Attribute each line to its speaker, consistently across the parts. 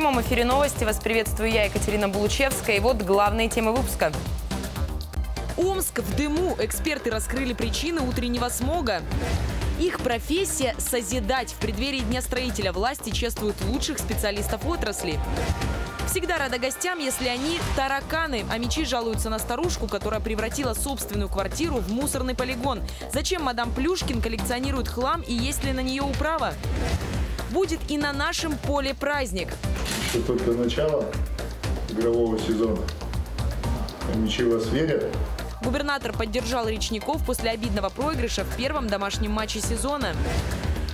Speaker 1: прямом эфире новости. Вас приветствую я, Екатерина Булучевская. И вот главные темы выпуска.
Speaker 2: Омск в дыму. Эксперты раскрыли причины утреннего смога. Их профессия – созидать. В преддверии Дня строителя власти чествуют лучших специалистов отрасли. Всегда рада гостям, если они тараканы. А мечи жалуются на старушку, которая превратила собственную квартиру в мусорный полигон. Зачем мадам Плюшкин коллекционирует хлам и есть ли на нее управа? Будет и на нашем поле праздник.
Speaker 3: Это только начало игрового сезона. Мячи вас верят?
Speaker 2: Губернатор поддержал речников после обидного проигрыша в первом домашнем матче сезона.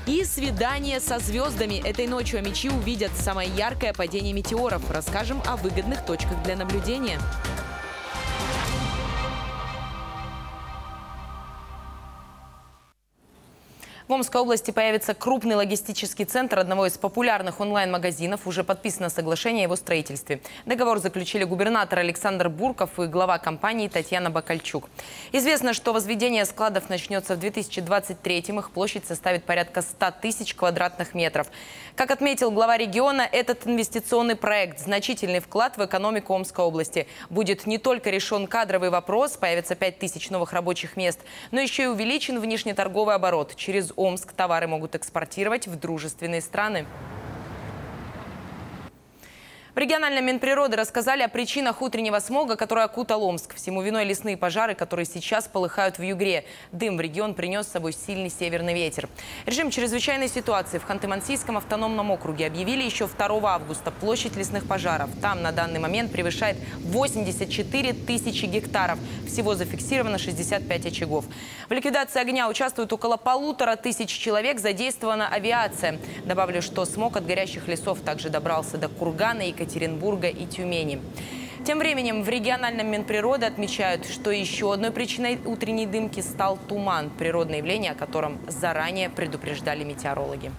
Speaker 2: И свидание со звездами. Этой ночью мечи увидят самое яркое падение метеоров. Расскажем о выгодных точках для наблюдения.
Speaker 1: В Омской области появится крупный логистический центр одного из популярных онлайн-магазинов. Уже подписано соглашение о его строительстве. Договор заключили губернатор Александр Бурков и глава компании Татьяна Бакальчук. Известно, что возведение складов начнется в 2023-м. Их площадь составит порядка 100 тысяч квадратных метров. Как отметил глава региона, этот инвестиционный проект – значительный вклад в экономику Омской области. Будет не только решен кадровый вопрос, появится 5 тысяч новых рабочих мест, но еще и увеличен внешнеторговый оборот. Через Омск товары могут экспортировать в дружественные страны. В региональном Минприроды рассказали о причинах утреннего смога, который окутал Омск. Всему виной лесные пожары, которые сейчас полыхают в Югре. Дым в регион принес с собой сильный северный ветер. Режим чрезвычайной ситуации в Ханты-Мансийском автономном округе объявили еще 2 августа. Площадь лесных пожаров там на данный момент превышает 84 тысячи гектаров. Всего зафиксировано 65 очагов. В ликвидации огня участвуют около полутора тысяч человек. Задействована авиация. Добавлю, что смог от горящих лесов также добрался до Кургана и Екатеринбурга и Тюмени. Тем временем в региональном Минприроды отмечают, что еще одной причиной утренней дымки стал туман, природное явление, о котором заранее предупреждали метеорологи.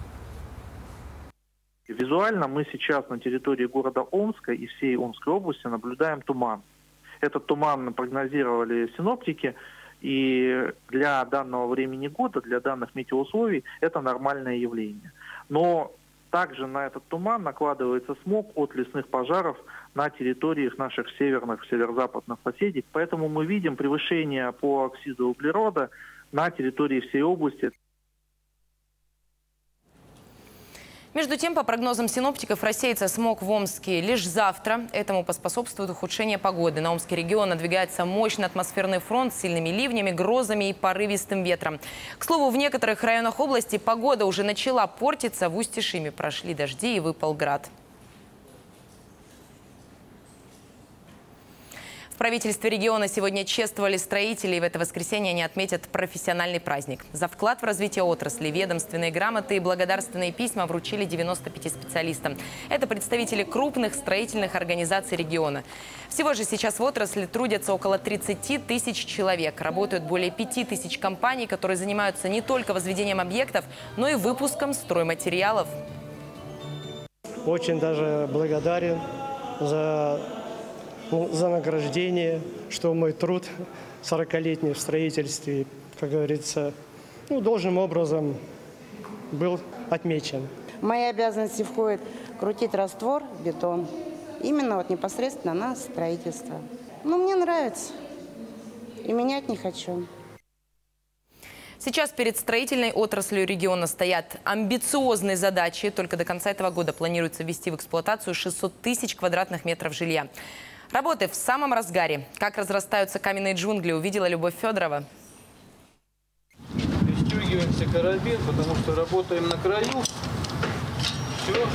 Speaker 4: Визуально мы сейчас на территории города Омска и всей Омской области наблюдаем туман. Этот туман прогнозировали синоптики, и для данного времени года, для данных метеоусловий это нормальное явление. Но также на этот туман накладывается смог от лесных пожаров на территориях наших северных, северо-западных соседей. Поэтому мы видим превышение по оксиду углерода на территории всей области.
Speaker 1: Между тем, по прогнозам синоптиков, рассеется смог в Омске лишь завтра. Этому поспособствует ухудшение погоды. На Омский регион надвигается мощный атмосферный фронт с сильными ливнями, грозами и порывистым ветром. К слову, в некоторых районах области погода уже начала портиться. В Устишиме прошли дожди и выпал град. Правительстве региона сегодня чествовали строителей. В это воскресенье они отметят профессиональный праздник. За вклад в развитие отрасли ведомственные грамоты и благодарственные письма вручили 95 специалистам. Это представители крупных строительных организаций региона. Всего же сейчас в отрасли трудятся около 30 тысяч человек. Работают более 5 тысяч компаний, которые занимаются не только возведением объектов, но и выпуском стройматериалов.
Speaker 5: Очень даже благодарен за за награждение, что мой труд 40-летний в строительстве, как говорится, ну, должным образом был отмечен.
Speaker 6: В мои обязанности входит крутить раствор, бетон. Именно вот непосредственно на строительство. Ну, мне нравится. И менять не хочу.
Speaker 1: Сейчас перед строительной отраслью региона стоят амбициозные задачи. Только до конца этого года планируется ввести в эксплуатацию 600 тысяч квадратных метров жилья. Работы в самом разгаре. Как разрастаются каменные джунгли, увидела Любовь Федорова.
Speaker 7: Пристегиваемся карабин, потому что работаем на краю. Все.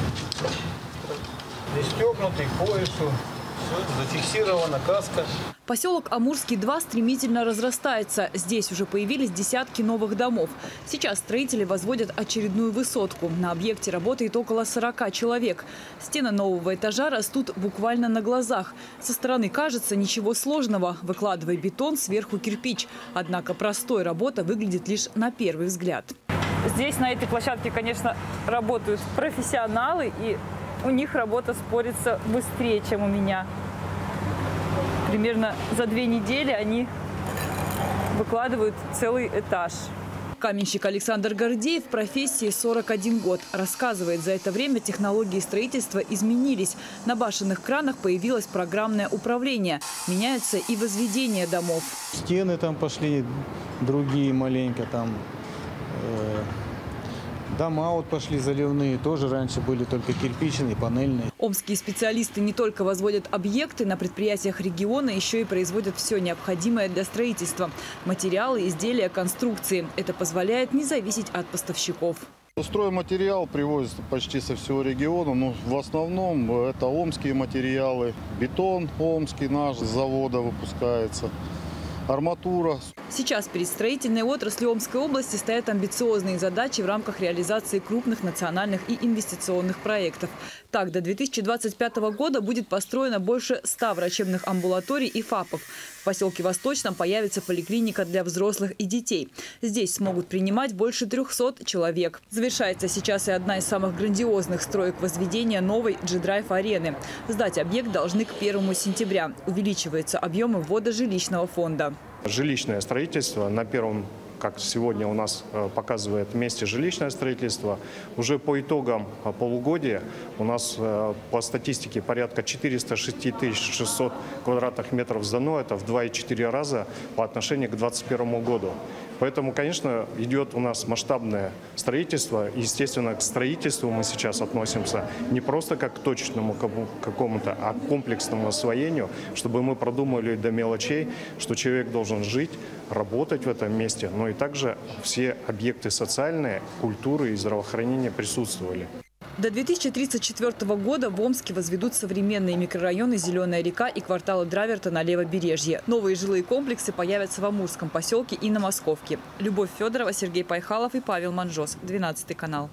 Speaker 7: Пристегнутый к поясу. Все, зафиксирована каска.
Speaker 8: Поселок Амурский-2 стремительно разрастается. Здесь уже появились десятки новых домов. Сейчас строители возводят очередную высотку. На объекте работает около 40 человек. Стены нового этажа растут буквально на глазах. Со стороны кажется ничего сложного. Выкладывай бетон, сверху кирпич. Однако простой работа выглядит лишь на первый взгляд.
Speaker 9: Здесь, на этой площадке, конечно, работают профессионалы, и у них работа спорится быстрее, чем у меня. Примерно за две недели они выкладывают целый этаж.
Speaker 8: Каменщик Александр Гордеев в профессии 41 год. Рассказывает, за это время технологии строительства изменились. На башенных кранах появилось программное управление. Меняется и возведение домов.
Speaker 7: Стены там пошли другие маленько, там э, дома вот пошли заливные, тоже раньше были только кирпичные, панельные.
Speaker 8: Омские специалисты не только возводят объекты на предприятиях региона, еще и производят все необходимое для строительства. Материалы, изделия, конструкции. Это позволяет не зависеть от поставщиков.
Speaker 10: Стройматериал привозится почти со всего региона. но в основном это омские материалы. Бетон омский наш с завода выпускается арматура.
Speaker 8: Сейчас перед строительной отраслью Омской области стоят амбициозные задачи в рамках реализации крупных национальных и инвестиционных проектов. Так, до 2025 года будет построено больше 100 врачебных амбулаторий и ФАПов. В поселке Восточном появится поликлиника для взрослых и детей. Здесь смогут принимать больше 300 человек. Завершается сейчас и одна из самых грандиозных строек возведения новой G-Drive-арены. Сдать объект должны к 1 сентября. Увеличиваются объемы ввода жилищного фонда.
Speaker 11: Жилищное строительство на первом как сегодня у нас э, показывает месте жилищное строительство. Уже по итогам э, полугодия у нас э, по статистике порядка 406 600 квадратных метров сдано. Это в 2,4 раза по отношению к 2021 году. Поэтому, конечно, идет у нас масштабное строительство. Естественно, к строительству мы сейчас относимся не просто как к точечному какому-то, а к комплексному освоению, чтобы мы продумали до мелочей, что человек должен жить, работать в этом месте, но и также все объекты социальные, культуры и здравоохранения присутствовали.
Speaker 8: До 2034 года в Омске возведут современные микрорайоны «Зеленая река» и кварталы Драверта на левобережье. Новые жилые комплексы появятся в Амурском поселке и на Московке. Любовь Федорова, Сергей Пайхалов и Павел Манжос. 12 канал.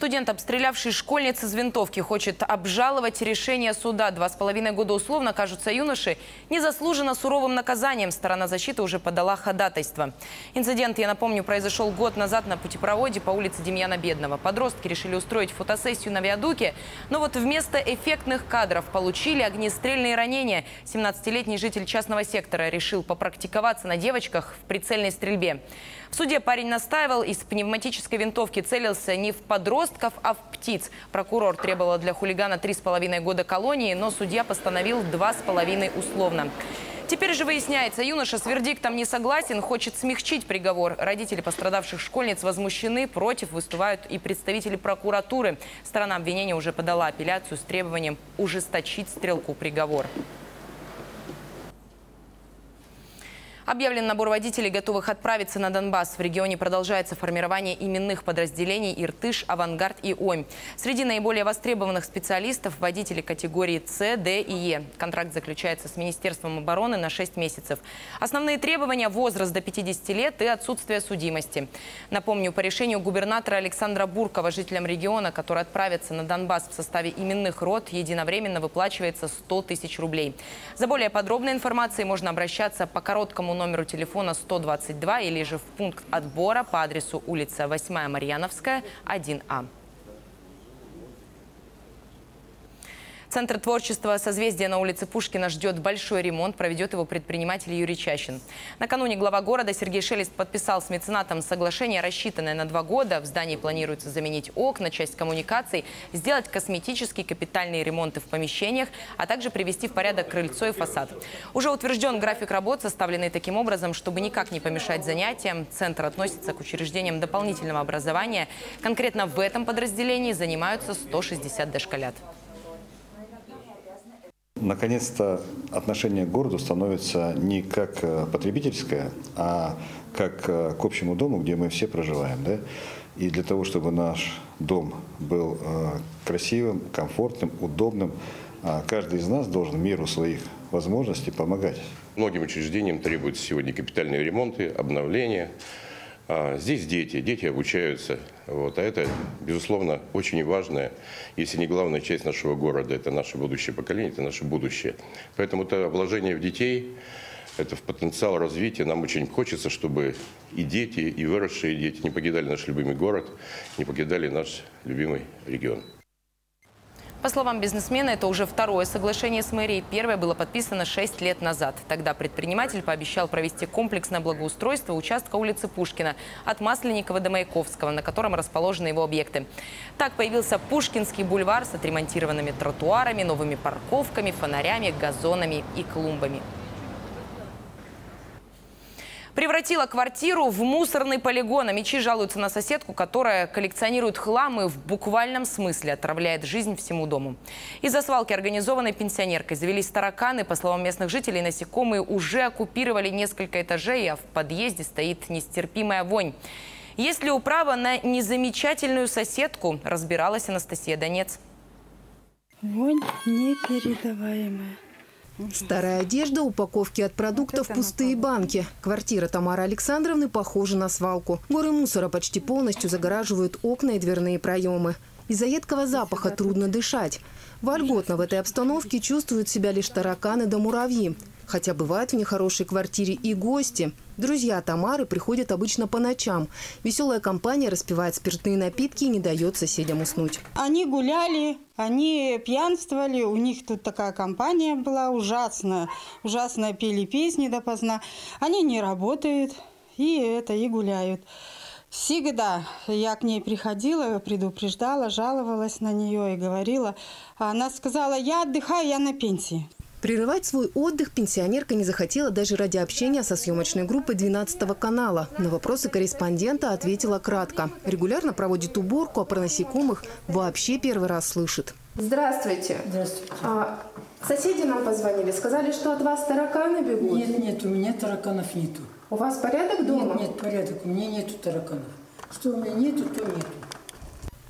Speaker 1: Студент, обстрелявший школьниц из винтовки, хочет обжаловать решение суда. Два с половиной года условно кажутся юноши незаслуженно суровым наказанием. Сторона защиты уже подала ходатайство. Инцидент, я напомню, произошел год назад на путепроводе по улице Демьяна Бедного. Подростки решили устроить фотосессию на виадуке, но вот вместо эффектных кадров получили огнестрельные ранения. 17-летний житель частного сектора решил попрактиковаться на девочках в прицельной стрельбе. В суде парень настаивал, из пневматической винтовки целился не в подростков, а в птиц. Прокурор требовал для хулигана три с половиной года колонии, но судья постановил два с половиной условно. Теперь же выясняется, юноша с вердиктом не согласен, хочет смягчить приговор. Родители пострадавших школьниц возмущены, против выступают и представители прокуратуры. Сторона обвинения уже подала апелляцию с требованием ужесточить стрелку приговор. Объявлен набор водителей, готовых отправиться на Донбасс. В регионе продолжается формирование именных подразделений «Иртыш», «Авангард» и «Омь». Среди наиболее востребованных специалистов – водители категории С, Д и Е. Контракт заключается с Министерством обороны на 6 месяцев. Основные требования – возраст до 50 лет и отсутствие судимости. Напомню, по решению губернатора Александра Буркова жителям региона, которые отправятся на Донбасс в составе именных род, единовременно выплачивается 100 тысяч рублей. За более подробной информацией можно обращаться по короткому номеру телефона 122 или же в пункт отбора по адресу улица 8 Марьяновская, 1А. Центр творчества «Созвездие» на улице Пушкина ждет большой ремонт. Проведет его предприниматель Юрий Чащин. Накануне глава города Сергей Шелест подписал с меценатом соглашение, рассчитанное на два года. В здании планируется заменить окна, часть коммуникаций, сделать косметические капитальные ремонты в помещениях, а также привести в порядок крыльцо и фасад. Уже утвержден график работ, составленный таким образом, чтобы никак не помешать занятиям. Центр относится к учреждениям дополнительного образования. Конкретно в этом подразделении занимаются 160 дошколят.
Speaker 12: Наконец-то отношение к городу становится не как э, потребительское, а как э, к общему дому, где мы все проживаем. Да? И для того, чтобы наш дом был э, красивым, комфортным, удобным, каждый из нас должен в меру своих возможностей помогать.
Speaker 13: Многим учреждениям требуются сегодня капитальные ремонты, обновления. А здесь дети, дети обучаются. Вот, а это, безусловно, очень важная, если не главная часть нашего города. Это наше будущее поколение, это наше будущее. Поэтому это вложение в детей, это в потенциал развития. Нам очень хочется, чтобы и дети, и выросшие дети не покидали наш любимый город, не покидали наш любимый регион.
Speaker 1: По словам бизнесмена, это уже второе соглашение с мэрией. Первое было подписано 6 лет назад. Тогда предприниматель пообещал провести комплексное благоустройство участка улицы Пушкина от Масленникова до Маяковского, на котором расположены его объекты. Так появился Пушкинский бульвар с отремонтированными тротуарами, новыми парковками, фонарями, газонами и клумбами превратила квартиру в мусорный полигон. А мечи жалуются на соседку, которая коллекционирует хлам и в буквальном смысле отравляет жизнь всему дому. Из-за свалки, организованной пенсионеркой, завелись тараканы. По словам местных жителей, насекомые уже оккупировали несколько этажей, а в подъезде стоит нестерпимая вонь. Есть ли управа на незамечательную соседку, разбиралась Анастасия Донец.
Speaker 14: Вонь непередаваемая.
Speaker 15: Старая одежда, упаковки от продуктов, пустые банки. Квартира Тамары Александровны похожа на свалку. Горы мусора почти полностью загораживают окна и дверные проемы. Из-за едкого запаха трудно дышать. Вольготно в этой обстановке чувствуют себя лишь тараканы да муравьи. Хотя бывают в нехорошей квартире и гости. Друзья Тамары приходят обычно по ночам. Веселая компания распивает спиртные напитки и не дает соседям уснуть.
Speaker 14: Они гуляли, они пьянствовали, у них тут такая компания была ужасная. Ужасно пели песни допоздна. Они не работают и это, и гуляют. Всегда я к ней приходила, предупреждала, жаловалась на нее и говорила. Она сказала, я отдыхаю, я на пенсии.
Speaker 15: Прерывать свой отдых пенсионерка не захотела даже ради общения со съемочной группой 12 канала. На вопросы корреспондента ответила кратко. Регулярно проводит уборку, а про насекомых вообще первый раз слышит.
Speaker 16: Здравствуйте.
Speaker 17: Здравствуйте.
Speaker 16: А, соседи нам позвонили, сказали, что от вас тараканы бегут.
Speaker 17: Нет, нет, у меня тараканов нету.
Speaker 16: У вас порядок дома?
Speaker 17: Нет, нет, порядок. У меня нету тараканов. Что у меня нету, то нету.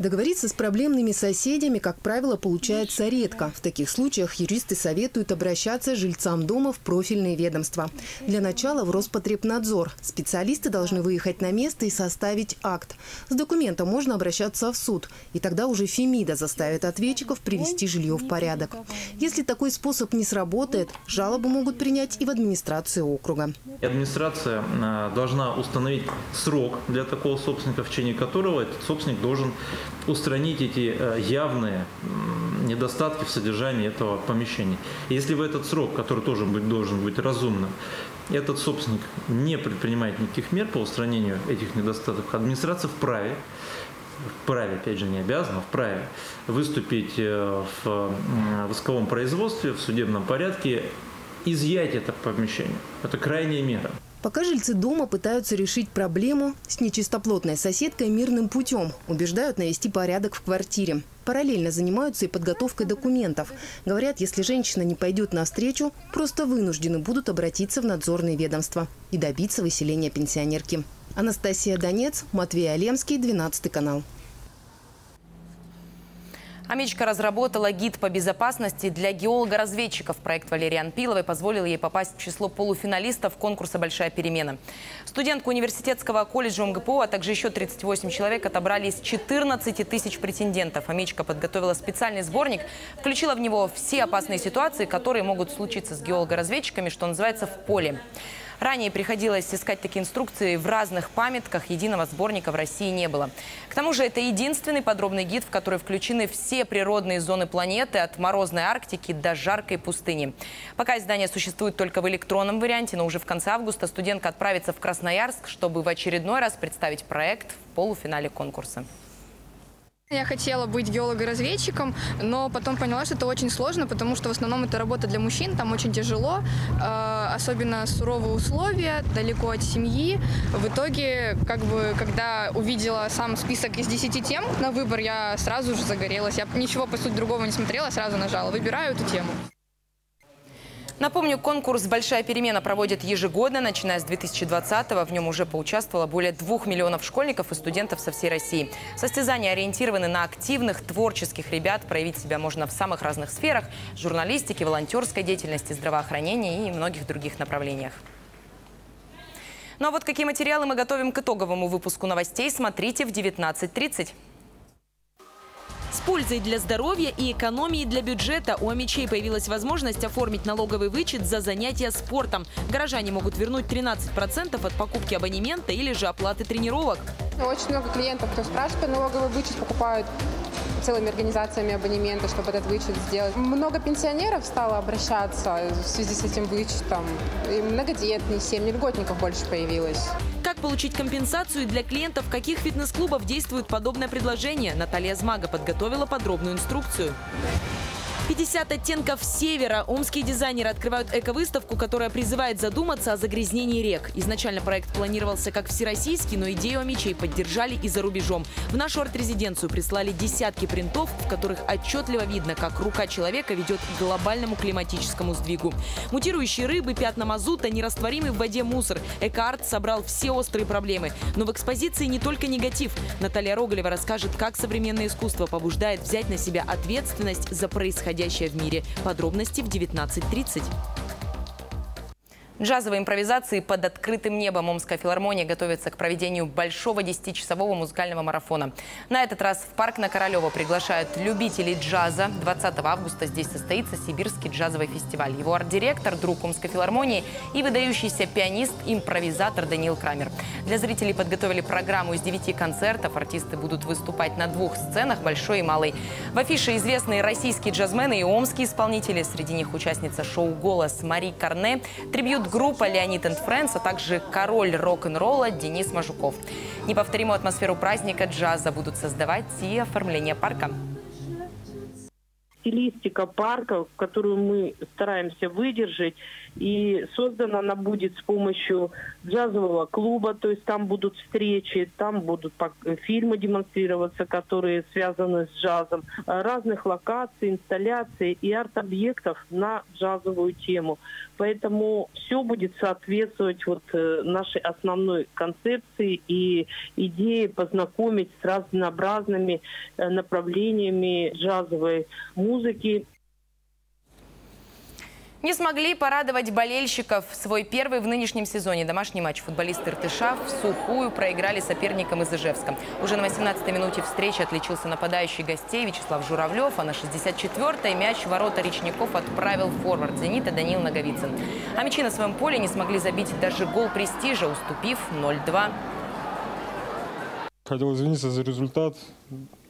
Speaker 15: Договориться с проблемными соседями, как правило, получается редко. В таких случаях юристы советуют обращаться жильцам дома в профильные ведомства. Для начала в Роспотребнадзор. Специалисты должны выехать на место и составить акт. С документом можно обращаться в суд. И тогда уже Фемида заставит ответчиков привести жилье в порядок. Если такой способ не сработает, жалобы могут принять и в администрации округа.
Speaker 18: Администрация э, должна установить срок для такого собственника, в течение которого этот собственник должен устранить эти э, явные недостатки в содержании этого помещения. Если в этот срок, который тоже быть, должен быть разумным, этот собственник не предпринимает никаких мер по устранению этих недостатков, администрация вправе вправе, опять же, не обязана, вправе выступить э, в, в исковом производстве, в судебном порядке, изъять это помещение. Это крайняя мера.
Speaker 15: Пока жильцы дома пытаются решить проблему с нечистоплотной соседкой мирным путем. Убеждают навести порядок в квартире. Параллельно занимаются и подготовкой документов. Говорят, если женщина не пойдет навстречу, просто вынуждены будут обратиться в надзорные ведомства и добиться выселения пенсионерки. Анастасия Донец, Матвей Алемский, 12 канал.
Speaker 1: Амичка разработала гид по безопасности для геолога-разведчиков. Проект Валерии Анпиловой позволил ей попасть в число полуфиналистов конкурса «Большая перемена». Студентку университетского колледжа МГПУ, а также еще 38 человек отобрали из 14 тысяч претендентов. Амичка подготовила специальный сборник, включила в него все опасные ситуации, которые могут случиться с геолого-разведчиками, что называется, в поле. Ранее приходилось искать такие инструкции в разных памятках. Единого сборника в России не было. К тому же это единственный подробный гид, в который включены все природные зоны планеты от морозной Арктики до жаркой пустыни. Пока издание существует только в электронном варианте, но уже в конце августа студентка отправится в Красноярск, чтобы в очередной раз представить проект в полуфинале конкурса.
Speaker 19: Я хотела быть геологоразведчиком, но потом поняла, что это очень сложно, потому что в основном это работа для мужчин, там очень тяжело, э, особенно суровые условия, далеко от семьи. В итоге, как бы, когда увидела сам список из 10 тем на выбор, я сразу же загорелась. Я ничего, по сути, другого не смотрела, сразу нажала. Выбираю эту тему.
Speaker 1: Напомню, конкурс «Большая перемена» проводит ежегодно, начиная с 2020-го. В нем уже поучаствовало более двух миллионов школьников и студентов со всей России. Состязания ориентированы на активных, творческих ребят. Проявить себя можно в самых разных сферах – журналистике, волонтерской деятельности, здравоохранении и многих других направлениях. Ну а вот какие материалы мы готовим к итоговому выпуску новостей, смотрите в 19.30.
Speaker 2: С пользой для здоровья и экономии для бюджета у амичей появилась возможность оформить налоговый вычет за занятия спортом. Горожане могут вернуть 13% от покупки абонемента или же оплаты тренировок.
Speaker 20: Очень много клиентов, кто спрашивает налоговый вычет, покупают
Speaker 16: целыми организациями абонемента, чтобы этот вычет сделать. Много пенсионеров стало обращаться в связи с этим вычетом. И многодетные семьи, льготников больше появилось.
Speaker 2: Получить компенсацию для клиентов каких фитнес-клубов действует подобное предложение? Наталья Змага подготовила подробную инструкцию. 50 оттенков севера. Омские дизайнеры открывают эко-выставку, которая призывает задуматься о загрязнении рек. Изначально проект планировался как всероссийский, но идею о мечей поддержали и за рубежом. В нашу арт-резиденцию прислали десятки принтов, в которых отчетливо видно, как рука человека ведет к глобальному климатическому сдвигу. Мутирующие рыбы, пятна мазута, нерастворимый в воде мусор. Эко-арт собрал все острые проблемы. Но в экспозиции не только негатив. Наталья Роголева расскажет, как современное искусство побуждает взять на себя ответственность за происходящее происходящее в мире. Подробности в 19.30.
Speaker 1: Джазовые импровизации под открытым небом Омская филармония готовится к проведению большого 10-часового музыкального марафона. На этот раз в парк на Королева приглашают любителей джаза. 20 августа здесь состоится Сибирский джазовый фестиваль. Его арт-директор, друг Омской филармонии и выдающийся пианист-импровизатор Даниил Крамер. Для зрителей подготовили программу из 9 концертов. Артисты будут выступать на двух сценах, большой и малой. В афише известные российские джазмены и омские исполнители. Среди них участница шоу «Голос» Мари Карне, трибют группа «Леонид энд Фрэнс», а также король рок-н-ролла Денис Мажуков. Неповторимую атмосферу праздника джаза будут создавать и оформление парка
Speaker 20: стилистика парка, которую мы стараемся выдержать. И создана она будет с помощью джазового клуба, то есть там будут встречи, там будут фильмы демонстрироваться, которые связаны с джазом, разных локаций, инсталляций и арт-объектов на джазовую тему. Поэтому все будет соответствовать вот э, нашей основной концепции и идее познакомить с разнообразными э, направлениями джазовой музыки.
Speaker 1: Не смогли порадовать болельщиков. Свой первый в нынешнем сезоне домашний матч футболисты Иртыша в сухую проиграли соперникам из Ижевска. Уже на 18-й минуте встречи отличился нападающий гостей Вячеслав Журавлев, а на 64-й мяч ворота речников отправил форвард «Зенита» Данил Наговицын. А мячи на своем поле не смогли забить даже гол престижа, уступив 0-2.
Speaker 21: Хотел извиниться за результат.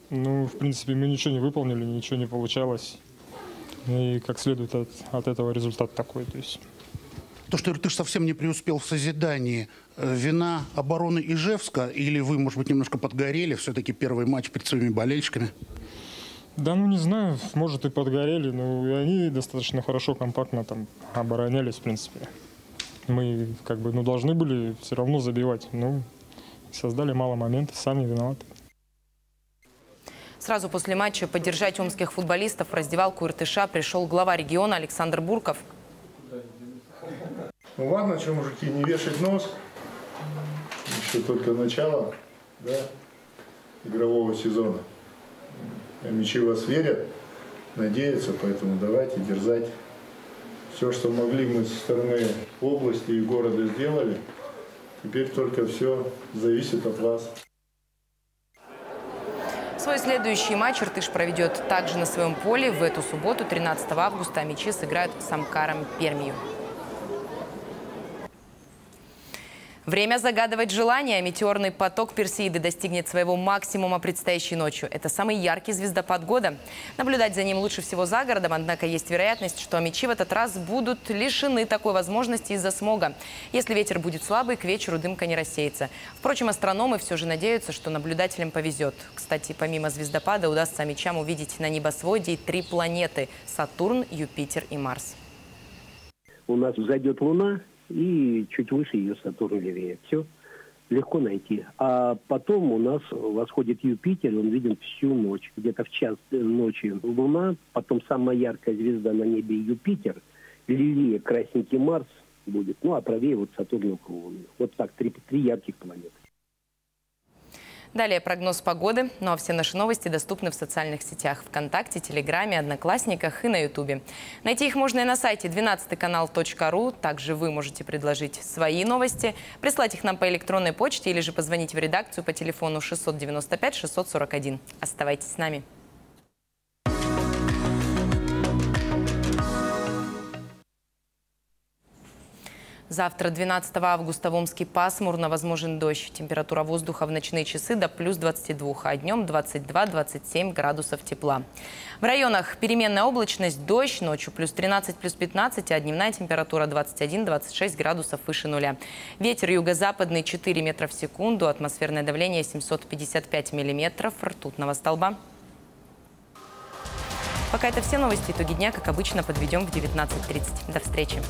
Speaker 21: Ну, в принципе, мы ничего не выполнили, ничего не получалось. И как следует от, от этого результат такой. То, есть.
Speaker 22: То, что Иртыш совсем не преуспел в созидании, э, вина обороны Ижевска или вы, может быть, немножко подгорели, все-таки первый матч перед своими болельщиками?
Speaker 21: Да, ну не знаю, может и подгорели, но и они достаточно хорошо, компактно там оборонялись, в принципе. Мы как бы, ну, должны были все равно забивать. Ну, создали мало моментов, сами виноваты.
Speaker 1: Сразу после матча поддержать омских футболистов в раздевалку Иртыша пришел глава региона Александр Бурков.
Speaker 3: Ну ладно, что, мужики, не вешать нос. Еще только начало да, игрового сезона. Мячи вас верят, надеются, поэтому давайте дерзать. Все, что могли мы со стороны области и города сделали. Теперь только все зависит от вас.
Speaker 1: Свой следующий матч Иртыш проведет также на своем поле. В эту субботу, 13 августа, мячи сыграют с Амкаром Пермию. Время загадывать желания. Метеорный поток Персеиды достигнет своего максимума предстоящей ночью. Это самый яркий звездопад года. Наблюдать за ним лучше всего за городом, однако есть вероятность, что мечи в этот раз будут лишены такой возможности из-за смога. Если ветер будет слабый, к вечеру дымка не рассеется. Впрочем, астрономы все же надеются, что наблюдателям повезет. Кстати, помимо звездопада удастся мечам увидеть на небосводе три планеты – Сатурн, Юпитер и Марс.
Speaker 23: У нас взойдет Луна, и чуть выше ее Сатурн левее. Все легко найти. А потом у нас восходит Юпитер, он виден всю ночь. Где-то в час ночи Луна, потом самая яркая звезда на небе Юпитер, левее красненький Марс будет, ну а правее вот Сатурн около Луны. Вот так, три, три ярких планеты.
Speaker 1: Далее прогноз погоды. Ну а все наши новости доступны в социальных сетях ВКонтакте, Телеграме, Одноклассниках и на Ютубе. Найти их можно и на сайте 12канал.ру. Также вы можете предложить свои новости, прислать их нам по электронной почте или же позвонить в редакцию по телефону 695 641. Оставайтесь с нами. Завтра, 12 августа, в Омске пасмурно, возможен дождь. Температура воздуха в ночные часы до плюс 22, а днем 22-27 градусов тепла. В районах переменная облачность, дождь, ночью плюс 13, плюс 15, а дневная температура 21-26 градусов выше нуля. Ветер юго-западный 4 метра в секунду, атмосферное давление 755 миллиметров ртутного столба. Пока это все новости. Итоги дня, как обычно, подведем в 19.30. До встречи.